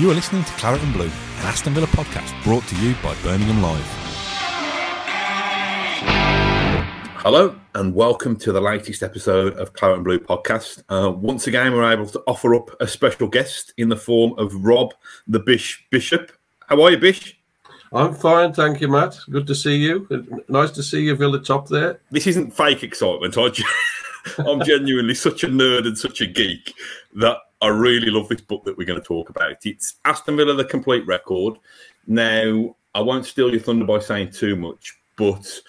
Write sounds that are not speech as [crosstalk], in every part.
You are listening to Claret and Blue, an Aston Villa podcast brought to you by Birmingham Live. Hello, and welcome to the latest episode of Claret and Blue podcast. Uh, once again, we're able to offer up a special guest in the form of Rob the Bish Bishop. How are you, Bish? I'm fine, thank you, Mat. Good to see you. Nice to see you, Villa top there. This isn't fake excitement. I, [laughs] I'm genuinely such a nerd and such a geek that I really love this book that we're going to talk about. It's Aston Villa, the complete record. Now, I won't steal your thunder by saying too much, but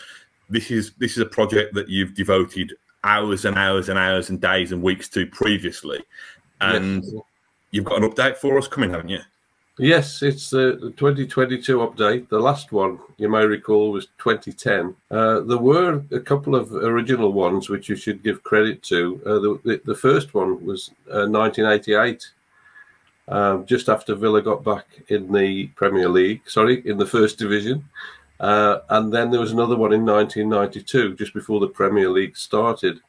this is this is a project that you've devoted hours and hours and hours and days and weeks to previously, and yes. you've got an update for us coming, haven't you? Yes, it's the 2022 update. The last one, you may recall, was 2010. Uh, there were a couple of original ones which you should give credit to. Uh, the, the, first one was uh, 1988, um, just after Villa got back in the Premier League, sorry, in the First Division. Uh, and then there was another one in 1992, just before the Premier League started.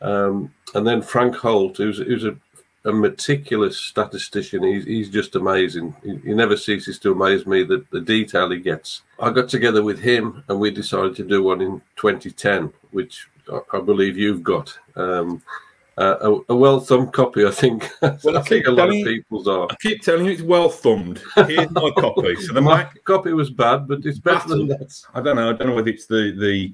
Um, and then Frank Holt, who's, who's a a meticulous statistician. He's, he's just amazing. He, he, never ceases to amaze me the, the detail he gets. I got together with him and we decided to do one in 2010, which I, I believe you've got. Um, uh, a, a, well thumbed copy, I think. [laughs] Well, I, I think a lot of people's are. I keep telling you it's well thumbed. Here's my copy. So the [laughs] my copy was bad, but it's better than that. I don't know. I don't know whether it's the the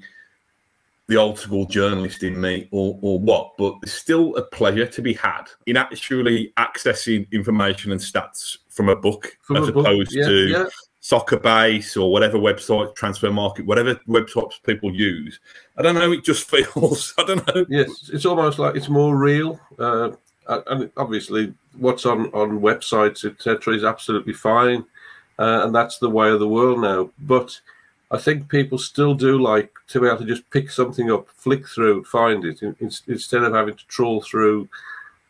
the old school journalist in me or, or what, but there's still a pleasure to be had in actually accessing information and stats from a book from as a opposed book. Yeah, to yeah. Soccerbase or whatever website, Transfermarkt, whatever websites people use. I don't know, it just [laughs] feels, I don't know. Yes, it's almost like it's more real. Uh, and obviously, what's on, on websites, etc., is absolutely fine. Uh, and that's the way of the world now. But I think people still do like to be able to just pick something up, flick through, find it, in, in, instead of having to trawl through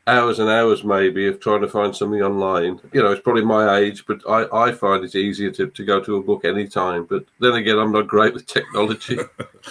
hours and hours maybe of trying to find something online. You know, it's probably my age, but I, I find it easier to, to go to a book anytime. But then again, I'm not great [laughs] with technology.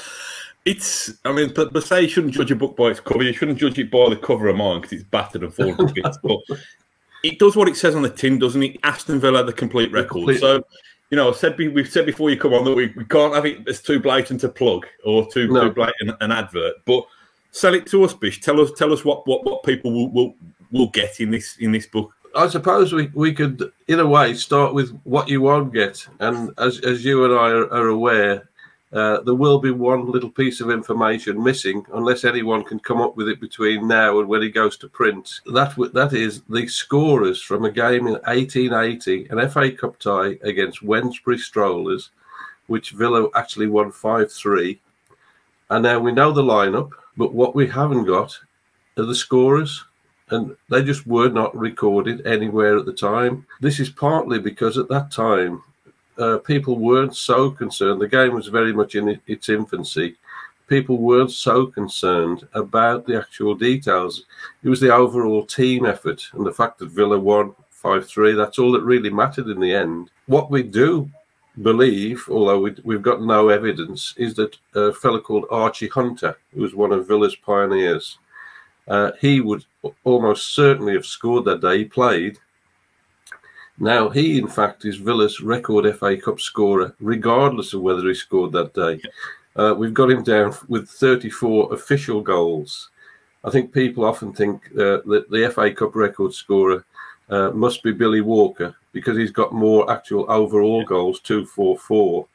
[laughs] it's, I mean, but, but say you shouldn't judge a book by its cover. You shouldn't judge it by the cover of mine because it's battered and fallen to bits. But [laughs] it does what it says on the tin, doesn't it? Aston Villa, the complete record. So you know, said we've said before you come on that we, we can't have it It's too blatant to plug or too, no. too blatant an advert, but sell it to us, Bish. Tell us tell us what, what, what people will, will will get in this in this book. I suppose we, we could, in a way, start with what you won't get. And as, as you and I are, are aware, uh, there will be one little piece of information missing unless anyone can come up with it between now and when he goes to print. That that is the scorers from a game in 1880, an FA Cup tie against Wednesbury Strollers, which Villa actually won 5 3. And now we know the lineup, but what we haven't got are the scorers. And they just were not recorded anywhere at the time. This is partly because at that time uh, people weren't so concerned. The game was very much in its infancy. People weren't so concerned about the actual details. It was the overall team effort and the fact that Villa won 5 3. That's all that really mattered in the end. What we do believe, although we, have got no evidence, is that a fellow called Archie Hunter, who was one of Villa's pioneers, uh, he would almost certainly have scored that day. He played, now, he, in fact, is Villa's record FA Cup scorer, regardless of whether he scored that day. Uh, we've got him down with 34 official goals. I think people often think uh, that the FA Cup record scorer uh, must be Billy Walker because he's got more actual overall goals, 244,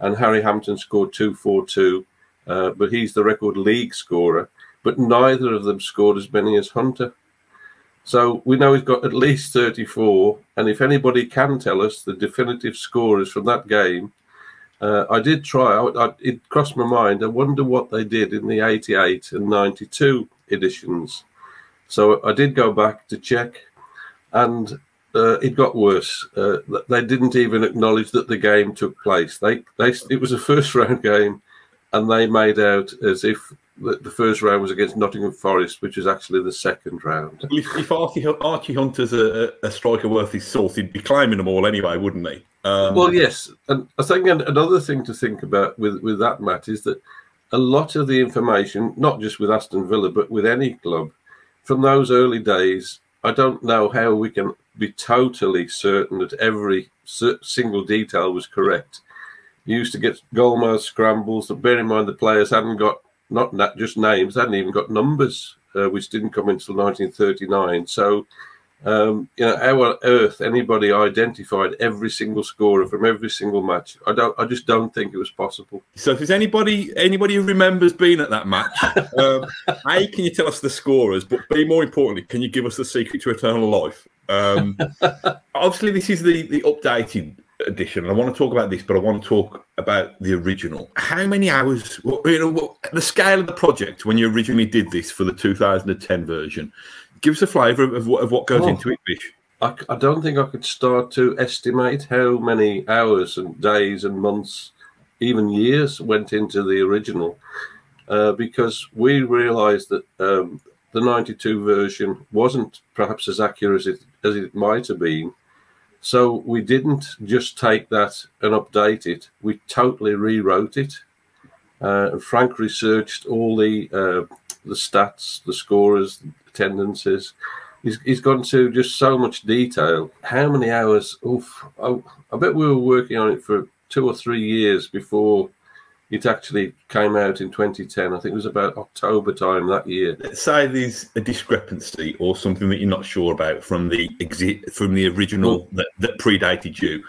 and Harry Hampton scored 242, uh, but he's the record league scorer. But neither of them scored as many as Hunter. So we know he's got at least 34. And if anybody can tell us the definitive scores from that game, uh, I did try. I, I, it crossed my mind. I wonder what they did in the 88 and 92 editions. So I did go back to check, and uh, it got worse. Uh, they didn't even acknowledge that the game took place. They, they, it was a first [laughs] round game, and they made out as if the, first round was against Nottingham Forest, which was actually the second round. If, if Archie, Archie, Hunter's a, a, striker worth his salt, he'd be climbing them all anyway, wouldn't he? Um, well, yes, and I think another thing to think about with with that Mat is that a lot of the information, not just with Aston Villa but with any club, from those early days I don't know how we can be totally certain that every single detail was correct. You used to get goalmouth scrambles. But bear in mind the players hadn't got not just names, they hadn't even got numbers, uh, which didn't come until 1939. So um, you know, how on earth anybody identified every single scorer from every single match? I don't. I just don't think it was possible. So, if there's anybody anybody who remembers being at that match, [laughs] um, a can you tell us the scorers? But b more importantly, can you give us the secret to eternal life? Um, [laughs] obviously, this is the the updated edition. I want to talk about this, but I want to talk about the original. How many hours? You know, the scale of the project when you originally did this for the 2010 version give us a flavour of, what, of what goes oh, into it, Bish. I, I don't think I could start to estimate how many hours and days and months, even years, went into the original, uh, because we realised that um, the 92 version wasn't perhaps as accurate as it, as it might have been. So we didn't just take that and update it. We totally rewrote it. Uh, Frank researched all the uh, the stats, the scorers, attendances. He's, he's gone to just so much detail. How many hours? Oof, I, I bet we were working on it for two or three years before it actually came out in 2010. I think it was about October time that year. Let's say there's a discrepancy or something that you're not sure about from the exit from the original that, that predated you.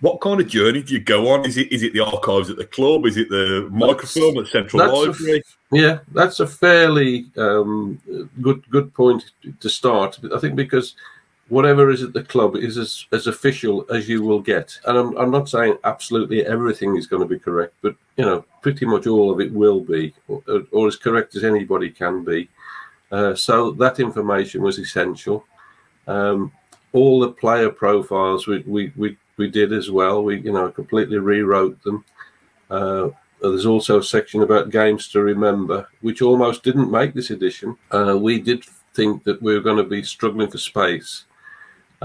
What kind of journey do you go on? Is it is it the archives at the club? Is it the microfilm at Central Library? A, yeah, that's a fairly um, good good point to start. I think because whatever is at the club is as, as official as you will get. And I'm, I'm not saying absolutely everything is going to be correct, but you know, pretty much all of it will be, or, or as correct as anybody can be. Uh, so that information was essential. Um, all the player profiles we, we, we we did as well. We, you know, completely rewrote them. Uh, there's also a section about games to remember, which almost didn't make this edition. Uh, we did think that we were going to be struggling for space.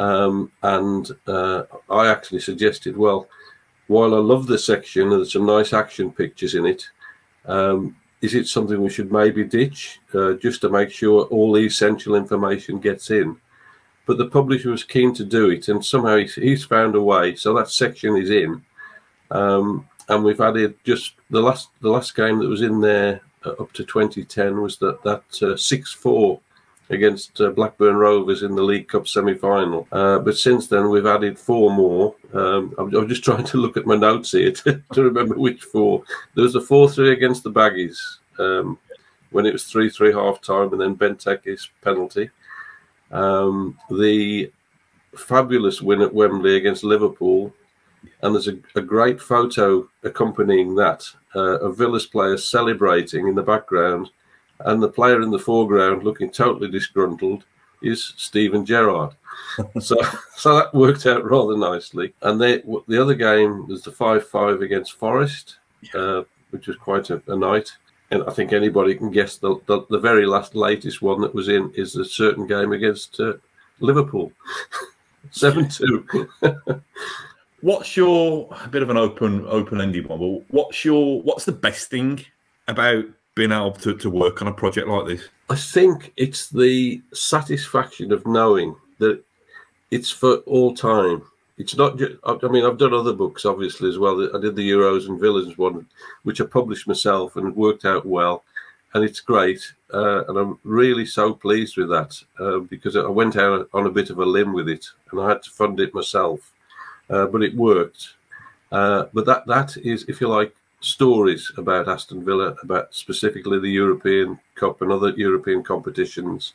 Um, and uh, I actually suggested, well, while I love this section and there's some nice action pictures in it, um, is it something we should maybe ditch uh, just to make sure all the essential information gets in? but the publisher was keen to do it, and somehow he's, he's found a way. So that section is in, um, and we've added just the last the last game that was in there uh, up to 2010 was that that uh, six four against uh, Blackburn Rovers in the League Cup semi final. Uh, but since then, we've added four more. Um, I'm, I'm, just [laughs] trying to look at my notes here to, [laughs] to remember which four. There was 4 3 against the Baggies um, when it was 3 3 half time, and then Benteke's penalty. Um, the fabulous win at Wembley against Liverpool, and there's a, a great photo accompanying that uh, of Villa's players celebrating in the background, and the player in the foreground looking totally disgruntled is Steven Gerrard. [laughs] so, so that worked out rather nicely. And they, the other game was the five-five against Forest, uh, which was quite a, a night and I think anybody can guess the, the, the very last latest one that was in is a certain game against uh, Liverpool, [laughs] seven two. [laughs] what's your a bit of an open open ended one? But what's your what's the best thing about being able to, to work on a project like this? I think it's the satisfaction of knowing that it's for all time it's not just, I mean, I've done other books obviously as well. I did the Euros and Villains one, which I published myself and worked out well. And it's great. Uh, and I'm really so pleased with that uh, because I went out on a bit of a limb with it and I had to fund it myself. Uh, but it worked. Uh, but that that is, if you like, stories about Aston Villa, about specifically the European Cup and other European competitions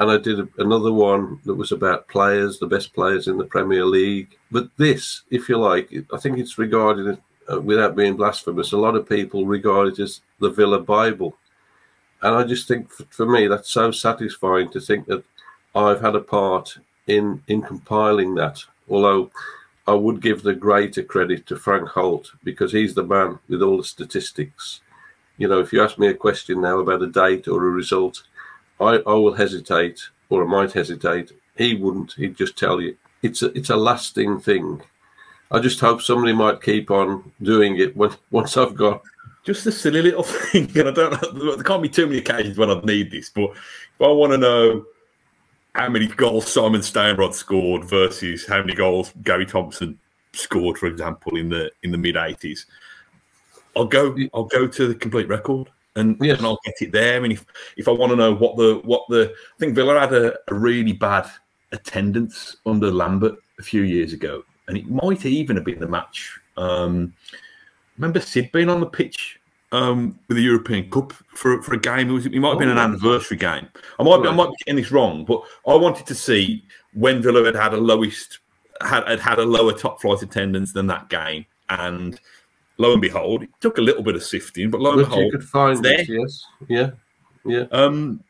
and I did another one that was about players, the best players in the Premier League. But this, if you like, I think it's regarded, uh, without being blasphemous, a lot of people regard it as the Villa Bible. And I just think, for, for me, that's so satisfying to think that I've had a part in in compiling that. Although I would give the greater credit to Frank Holt because he's the man with all the statistics. You know, if you ask me a question now about a date or a result, I, I will hesitate, or I might hesitate. He wouldn't. He'd just tell you. It's a, it's a lasting thing. I just hope somebody might keep on doing it when [laughs] once I've got. Just a silly little [laughs] thing, and I don't. There can't be too many occasions when I'd need this, but if I want to know how many goals Simon Stainrod scored versus how many goals Gary Thompson scored, for example, in the in the mid eighties. I'll go. I'll go to the complete record, and, yes. and I'll get it there. And if if I want to know what the what the I think Villa had a, a really bad attendance under Lambert a few years ago, and it might even have been the match. Um, remember Sid being on the pitch um, with the European Cup for for a game. It, was, it might have been an oh. anniversary game. I might be, I might be getting this wrong, but I wanted to see when Villa had had a lowest had had, had a lower top flight attendance than that game, and lo and behold, it took a little bit of sifting, but lo and behold, you could find there. yes, yeah, yeah. Um,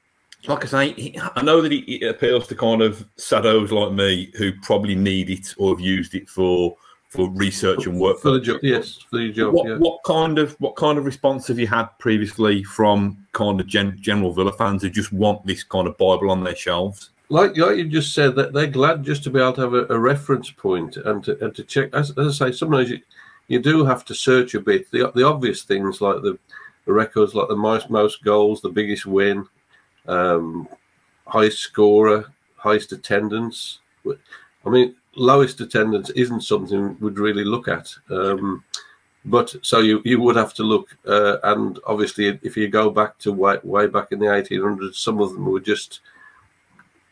like I say, I know that it, appeals to kind of saddos like me who probably need it or have used it for for research and work for the job. Yes, for the job. What, yeah. what kind of what kind of response have you had previously from kind of gen, general Villa fans who just want this kind of Bible on their shelves? Like, like you just said, that they're glad just to be able to have a, a reference point and to and to check. As, as I say, sometimes you, you do have to search a bit. The the obvious things like the, the records, like the most most goals, the biggest win, um, highest scorer, highest attendance. I mean, lowest attendance isn't something we'd really look at. Um, but so you, you would have to look, uh, and obviously, if you go back to way, way back in the 1800s, some of them were just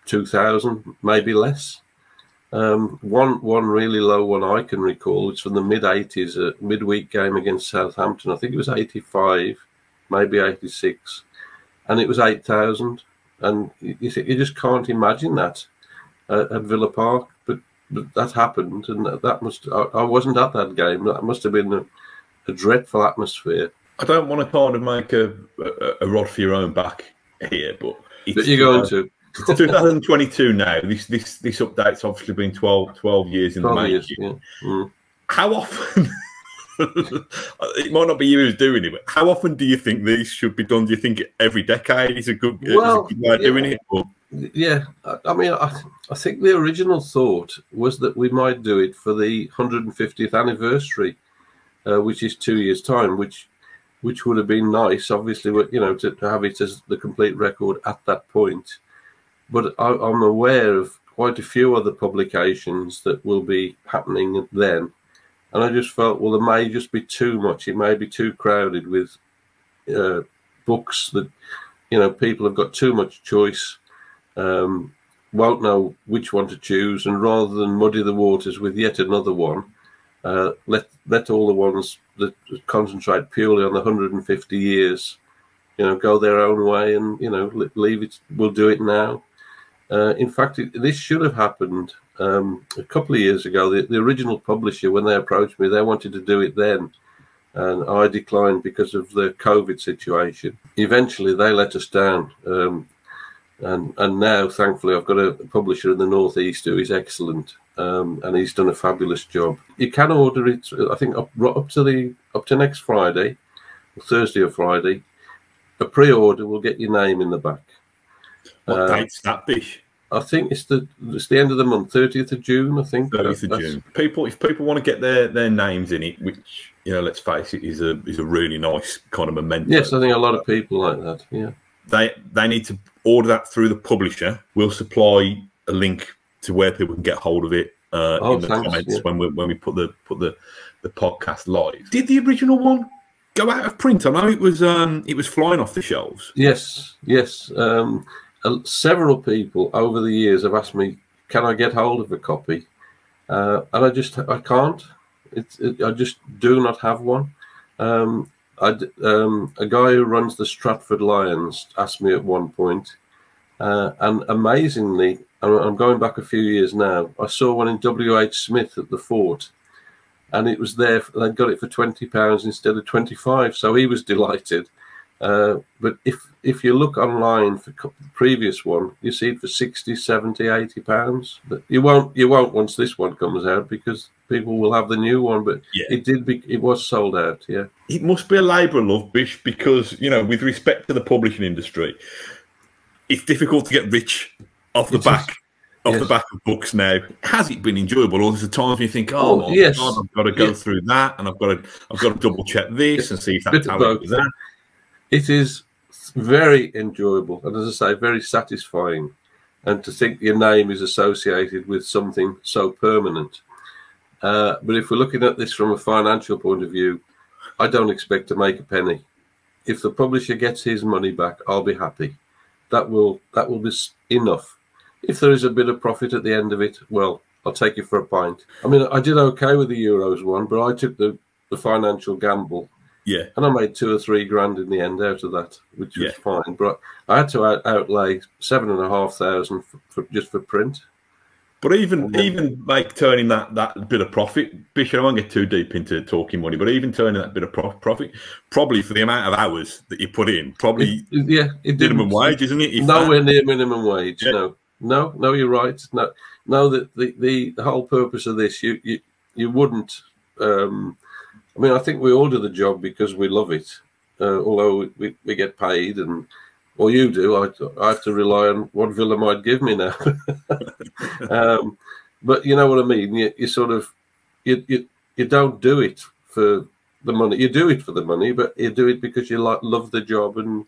2,000, maybe less. Um, one one really low one I can recall was from the mid 80s, a midweek game against Southampton. I think it was 85, maybe 86, and it was 8,000. And you, you just can't imagine that at, at Villa Park that happened, and that must. I, I, wasn't at that game. That must have been a, a dreadful atmosphere. I don't want to kind of make a, a, a rod for your own back here, but but you're going to. 2022 now. This this this update's obviously been 12, 12 years in the making. Yeah. Mm. How often? [laughs] [laughs] it might not be you who's doing it, but how often do you think these should be done? Do you think every decade is a good, well, a good way of yeah. doing it? Or? Yeah, I mean, I, I think the original thought was that we might do it for the 150th anniversary, uh, which is two years' time, which which would have been nice, obviously, you know, to, to have it as the complete record at that point. But I, I'm aware of quite a few other publications that will be happening then. And I just felt, well, there may just be too much. It may be too crowded with uh, books that, you know, people have got too much choice um, won't know which one to choose, and rather than muddy the waters with yet another one, uh, let let all the ones that concentrate purely on the 150 years, you know, go their own way, and you know, leave it. We'll do it now. Uh, in fact, it, this should have happened um, a couple of years ago. The, the original publisher, when they approached me, they wanted to do it then and I declined because of the COVID situation. Eventually, they let us down. Um, and and now thankfully I've got a publisher in the northeast who is excellent, um, and he's done a fabulous job. You can order it, I think, up up to the up to next Friday, Thursday or Friday. A pre-order will get your name in the back. What uh, date's that be? I think it's the it's the end of the month, thirtieth of June. I think thirtieth of June. People, if people want to get their their names in it, which you know, let's face it, is a is a really nice kind of memento. Yes, I think a lot of people like that. Yeah they they need to order that through the publisher. We'll supply a link to where people can get hold of it uh, oh, in the thanks, comments yeah. when we when we put the put the the podcast live. Did the original one go out of print? I know it was um, it was flying off the shelves. Yes, yes. Um, several people over the years have asked me, "Can I get hold of a copy?" Uh, and I just I can't. It, I just do not have one. Um, um, a guy who runs the Stratford Lions asked me at one point, uh, and amazingly, I'm going back a few years now. I saw one in WH Smith at the fort, and it was there. They got it for twenty pounds instead of twenty five, so he was [laughs] delighted. Uh, but if if you look online for the previous one, you see it for 60, 70, 80 pounds. But you won't you won't once this one comes out because people will have the new one. But yeah. it did be it was sold out. Yeah, it must be a labour of love, Bish, because you know with respect to the publishing industry, it's difficult to get rich off the back. Off yes. the back of books now, has it been enjoyable? Or there's a time when you think, "Oh, oh yes. God, I've got to go yes. through that, and I've got to, I've got to double check this and see if that's how it was that." It is very enjoyable and, as I say, very satisfying. and to think your name is associated with something so permanent. Uh, but if we're looking at this from a financial point of view, I don't expect to make a penny. If the publisher gets his money back, I'll be happy. That will that will be enough. If there is a bit of profit at the end of it, well, I'll take you for a pint. I mean, I did okay with the Euros one, but I took the, the financial gamble. Yeah. And I made two or three grand in the end out of that, which was Yeah. fine. But I had to out, outlay seven and a half thousand for, for, just for print. But even then- even like turning that that bit of profit, Bishop, I won't get too deep into talking money, but even turning that bit of pro- profit, probably for the amount of hours that you put in, probably It- yeah, it didn't. minimum wage, isn't it? If Nowhere near minimum wage. Yeah. No, no, no. You're right. No, no. The, the the the whole purpose of this, you you you wouldn't. Um, I mean, I think we all do the job because we love it. Uh, although we, we get paid, and or you do, I, I have to rely on what Villa might give me now. [laughs] um, but you know what I mean. You, you sort of you, you you don't do it for the money. You do it for the money, but you do it because you like love the job and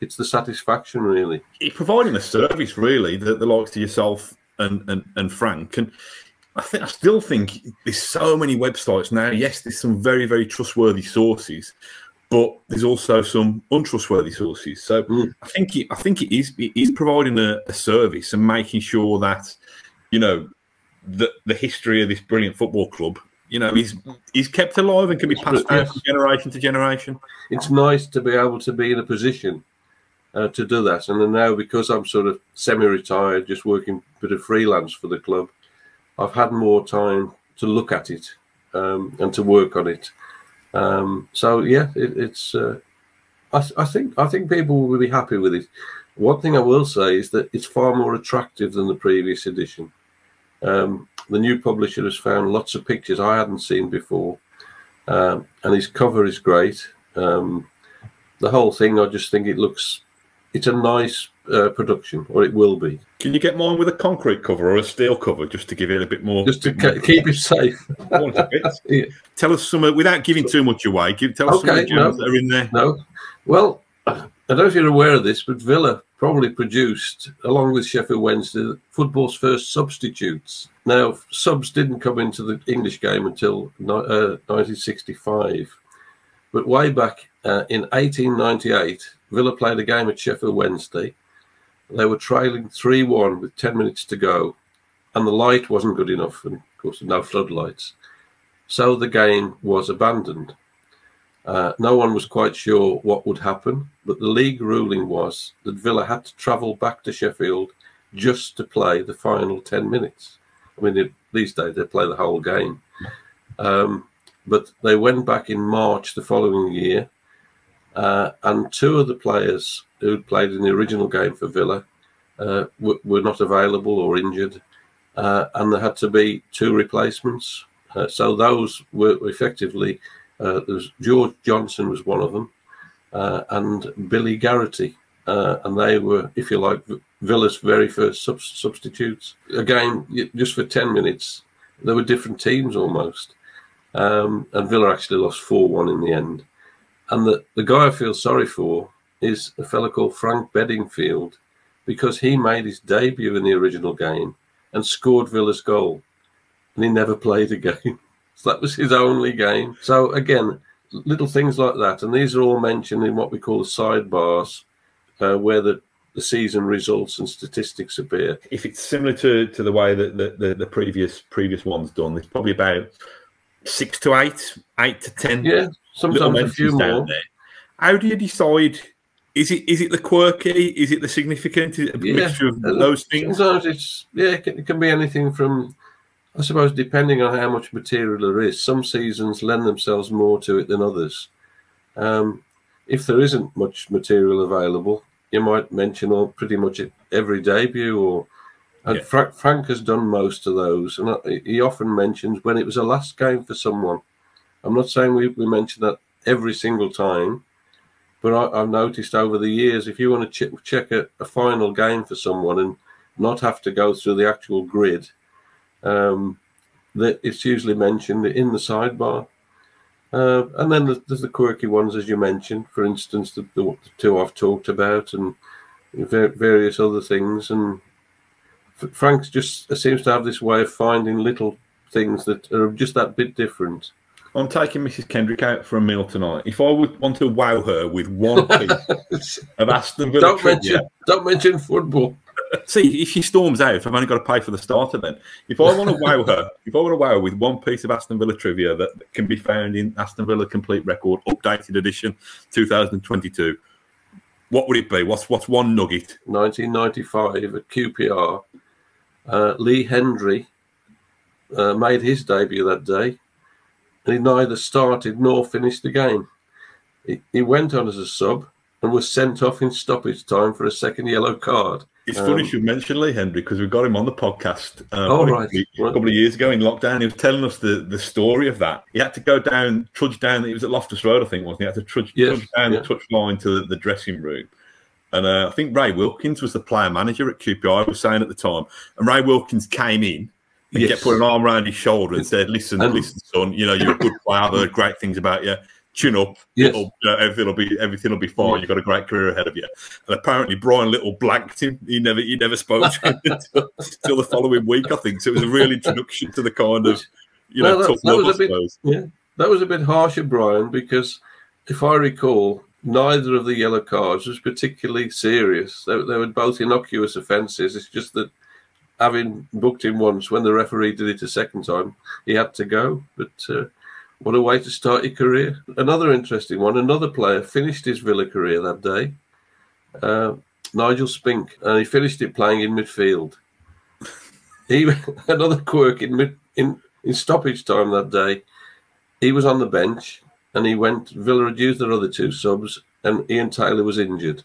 it's the satisfaction really. you're providing a service really that the likes of yourself and, and and Frank and I think I still think there's so many websites now. Yes, there's some very very trustworthy sources, but there's also some untrustworthy sources. So Mm. I think it, I think it is it is providing a, a service and making sure that you know the the history of this brilliant football club you know is is kept alive and can be passed down Yes. from generation to generation. It's nice to be able to be in a position uh, to do that. And then now because I'm sort of semi-retired, just working a bit of freelance for the club, I've had more time to look at it um, and to work on it. Um, so yeah, it, it's. Uh, I, I think I think people will be happy with it. One thing I will say is that it's far more attractive than the previous edition. Um, the new publisher has found lots of pictures I hadn't seen before, um, and his cover is great. Um, the whole thing, I just think it looks. It's a nice uh, production, or it will be, Can you get mine with a concrete cover or a steel cover just to give it a bit more? just to keep it safe. want a bit? Yeah. Tell us some, without giving too much away. Give tell us some of the Okay, gems no. that are in there. No. Well, I don't know if you're aware of this, but Villa probably produced, along with Sheffield Wednesday, football's first substitutes. Now, subs didn't come into the English game until uh, 1965. But way back uh, in 1898, Villa played a game at Sheffield Wednesday. They were trailing 3 1 with 10 minutes to go, and the light wasn't good enough, and of course, no floodlights. So the game was abandoned. Uh, no one was quite sure what would happen, but the league ruling was that Villa had to travel back to Sheffield just to play the final 10 minutes. I mean, these days they play the whole game. Um, but they went back in March the following year, uh, and two of the players who played in the original game for Villa uh, w- were not available or injured, uh, and there had to be two replacements. Uh, so those were effectively uh, George Johnson was one of them, uh, and Billy Garraty, and they were, if you like, Villa's very first sub- substitutes. Again, just for ten minutes, there were different teams almost, um, and Villa actually lost four-one in the end. And the the guy I feel sorry for is a fellow called Frank Bedingfield, because he made his debut in the original game and scored Villa's goal, and he never played a game. [laughs] So that was his only game. So again, little things like that, and these are all mentioned in what we call the sidebars, uh, where the, the season results and statistics appear. If it's similar to, to the way that the, the, the previous previous one's done, it's probably about six to eight, eight to ten Yeah, sometimes a few more. there. How do you decide? Is it is it the quirky? Is it the significant? Is it a Yeah. mixture of those things? Sometimes it's yeah, it can, it can be anything from. I suppose depending on how much material there is, some seasons lend themselves more to it than others. Um, if there isn't much material available, you might mention or pretty much every debut or. And Yeah. Frank, Frank has done most of those, and he often mentions when it was a last game for someone. I'm not saying we, we mention that every single time, but I, I've noticed over the years if you want to ch- check a, a final game for someone and not have to go through the actual grid, um, that it's usually mentioned in the sidebar. Uh, and then there's, there's the quirky ones, as you mentioned, for instance, the, the two I've talked about, and various other things. And Frank just uh, seems to have this way of finding little things that are just that bit different. I'm taking Mrs. Kendrick out for a meal tonight. If I would want to wow her with one [laughs] piece of Aston Villa don't mention, don't mention football. See, if she storms out, I've only got to pay for the starter then. If I want to wow her, if I want to wow her with one piece of Aston Villa trivia that can be found in Aston Villa Complete Record, updated edition 2022, what would it be? What's what's one nugget? 1995 at QPR, uh, Lee Hendrie uh, made his debut that day, and he neither started nor finished the game. He, he went on as a sub and was sent off in stoppage time for a second yellow card. It's um, funny you mention Lee Hendrie because we got him on the podcast um, oh, right. a, couple of years ago in lockdown. He was telling us the, the story of that. He had to go down, trudge down. He was at Loftus Road, I think, wasn't he? he had to trudge, yes, trudge down yeah. the touch line to the, the dressing room. And uh, I think Ray Wilkins was the player manager at QPR. I was saying at the time, and Ray Wilkins came in and yes. kept putting an arm around his shoulder and said, "Listen, and, listen, son. You know you're a good player. I've heard great things about you chin up. Yes. Uh, everything will be everything will be fine. You've got a great career ahead of you. And apparently Brian Little blanked him. He never he never spoke to him [laughs] until, until, the following week, I think. So it was a real introduction to the kind of you know that, that was a bit, yeah, that was a bit harsh of Brian because if I recall, neither of the yellow cards was particularly serious. They, they were both innocuous offences. It's just that having booked him once, when the referee did it a second time, he had to go. But uh, what a way to start your career. Another interesting one, another player finished his Villa career that day, uh, Nigel Spink, and he finished it playing in midfield. He [laughs] Another quirk in, mid, in, in stoppage time that day, he was on the bench and he went, Villa had used their other two subs and Ian Taylor was injured.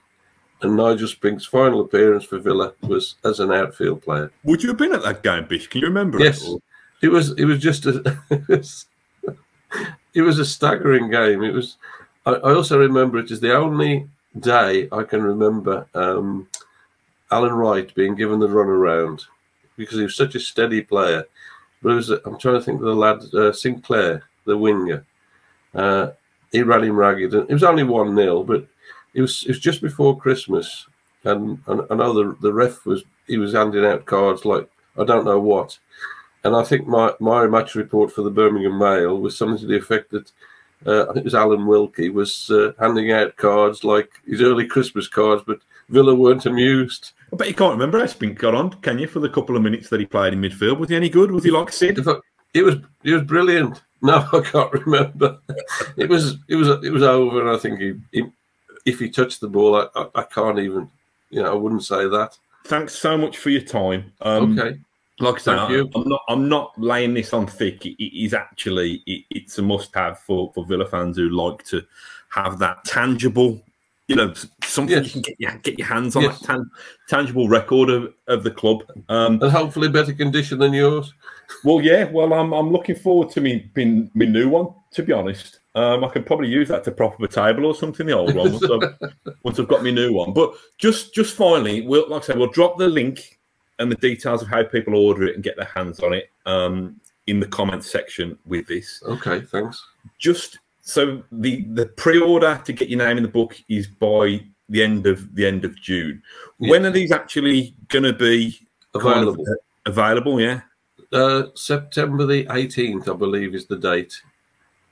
And Nigel Spink's final appearance for Villa was as an outfield player. Would you have been at that game, Bish? Can you remember yes. it? Yes. It was it was just a [laughs] it was a staggering game. It was. I, I, also remember it is the only day I can remember um, Alan Wright being given the run around because he was such a steady player. But it was, I'm trying to think of the lad uh, Sinclair, the winger. Uh, he ran him ragged, and it was only one 0 but it was it was just before Christmas, and, and I know the the ref was he was handing out cards like I don't know what, and I think my, my match report for the Birmingham Mail was something to the effect that uh, I think it was Alan Wilkie was uh, handing out cards like his early Christmas cards, but Villa weren't amused. I bet you can't remember how Spink got on, can you, for the couple of minutes that he played in midfield? Was he any good? Was he like Sid? It was it was brilliant. No, [laughs] I can't remember. it was it was it was over, and I think he, he if he touched the ball, I, I, I, can't even, you know, I wouldn't say that. Thanks so much for your time. Um, okay. Like I said, I, am not. I'm not laying this on thick. It, it is actually it, it's a must-have for for Villa fans who like to have that tangible, you know, something you can get your get your hands on yes. that tan, tangible record of, of the club, um, and hopefully better condition than yours. Well, yeah. Well, I'm I'm looking forward to me being my new one. To be honest, um, I could probably use that to prop up a table or something. The old one once I've, [laughs] once I've got my new one. But just just finally, we'll like I said, we'll drop the link and the details of how people order it and get their hands on it um, in the comments section with this. Okay, thanks. Just so the the pre-order to get your name in the book is by the end of the end of June. Yeah. When are these actually going to be available? Kind of available, yeah. Uh, September the eighteenth, I believe, is the date.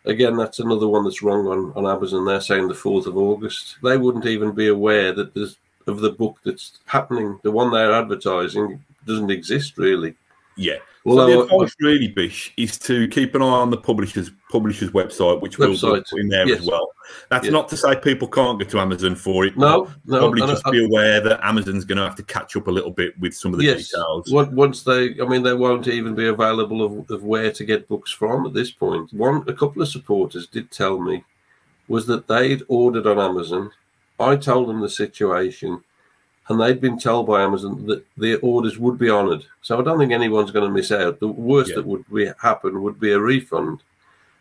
Again, that's another one that's wrong on, on Amazon. They're saying the fourth of August. They wouldn't even be aware that there's of the book that's happening. The one they're advertising doesn't exist really. Yeah. Well, so the advice really, Bish, is to keep an eye on the publisher's publisher's website, which website. we'll put in there yes. as well. That's not to say people can't go to Amazon for it. No, no. Probably just be aware that Amazon's going to have to catch up a little bit with some of the yes. details. Once they, I mean, they won't even be available of, of where to get books from at this point. One, a couple of supporters did tell me was that they'd ordered on Amazon I told them the situation, and they'd been told by Amazon that their orders would be honoured. So I don't think anyone's going to miss out. The worst yeah. that would be, happen would be a refund.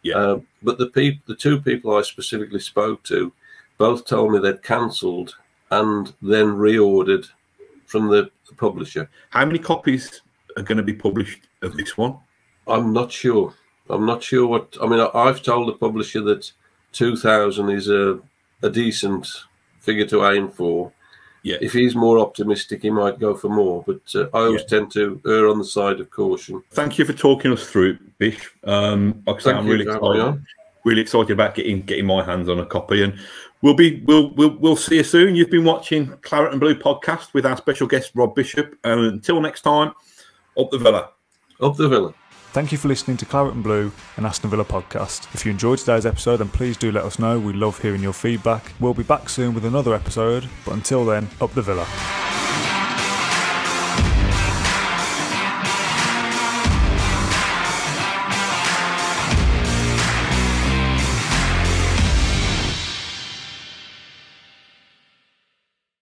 Yeah. Uh, but the people, the two people I specifically spoke to, both told me they'd cancelled and then reordered from the, the publisher. How many copies are going to be published of this one? I'm not sure. I'm not sure what. I mean, I've told the publisher that 2,000 is a a decent figure to aim for. Yeah. If he's more optimistic, he might go for more. But uh, I always Yeah. tend to err on the side of caution. Thank you for talking us through it, Bish. Um, like I say, I'm really for having me excited. Really excited about getting getting my hands on a copy, and we'll be we'll we'll, we'll see you soon. You've been watching Claret and Blue podcast with our special guest Rob Bishop, and until next time, up the villa. Up the villa. Thank you for listening to Claret and Blue and Aston Villa podcast. If you enjoyed today's episode, then please do let us know. We love hearing your feedback. We'll be back soon with another episode, but until then, up the Villa.